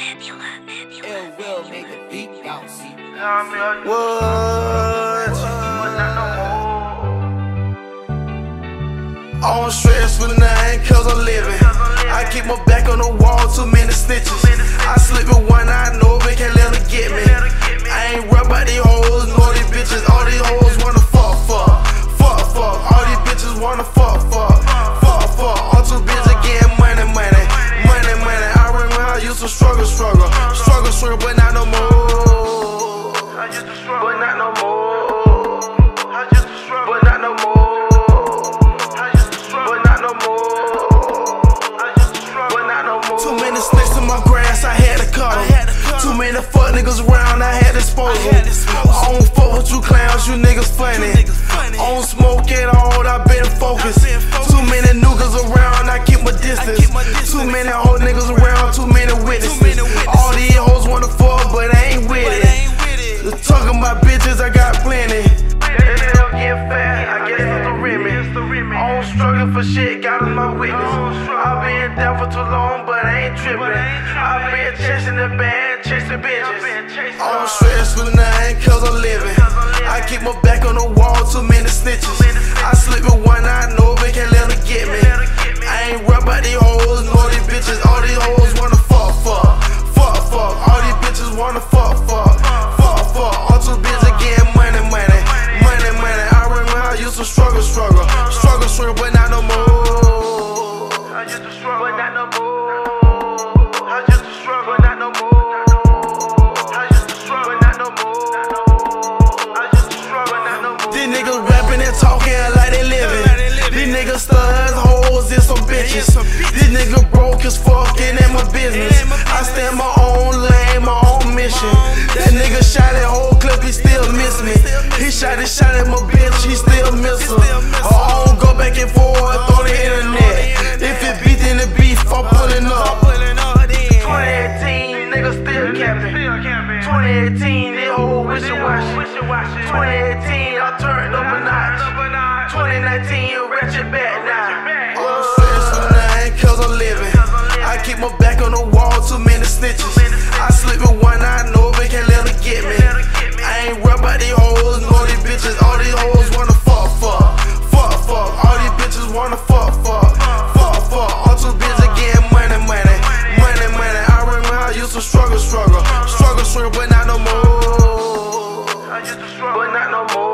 Ill will make a beat bounce. What? On stress for the nine cause I'm living. I keep my back on the wall, too many snitches. I slip with one eye, know used to struggle, struggle, struggle, struggle, but not no more. But not no more. But not no more. But not no more. But not no more. Too many snakes in my grass, I had to cut. Too many fuck niggas around, I had to expose. I don't fuck with you clowns, you niggas funny. I don't smoke at all, I been focused. Too many niggas around, I keep my distance. Too many old niggas around, too many witnesses. All these hoes wanna fuck, but I ain't with it. The talking about bitches, I got plenty. They still get fat, I guess it's the Remy. I don't struggle for shit, God is my witness. I've been down for too long, but I ain't tripping. I've been chasing the band, chasing bitches. I don't stress for the nine, cause I'm living. I keep my back on the wall, too many snitches. Talking like they living. These niggas studs, hoes, and some bitches. These niggas broke as fuck and in my business. I stand my own lane, my own mission. That nigga shot that whole clip, he still miss me. He shot his shot at my bitch, he still miss her. I don't go back and forth on the internet. Niggas 2018, they whole wishy-washy. 2018, I turned up a notch. 2019, you Ratchit back now. I'm stressed for nine, cause I'm living. I keep my back on the wall, too many snitches. but not no more.